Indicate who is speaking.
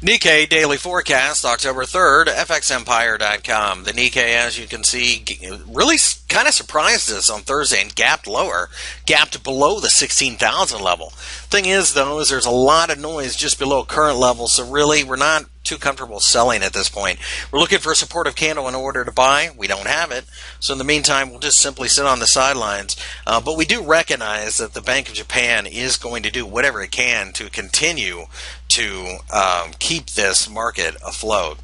Speaker 1: Nikkei Daily Forecast, October 3rd, FXEmpire.com. The Nikkei, as you can see, really kind of surprised us on Thursday and gapped lower, gapped below the 16,000 level. Thing is, though, is there's a lot of noise just below current levels, so really we're not too comfortable selling at this point. We're looking for a supportive candle in order to buy. We don't have it. So in the meantime, we'll just simply sit on the sidelines. Uh, but we do recognize that the Bank of Japan is going to do whatever it can to continue to um, keep this market afloat.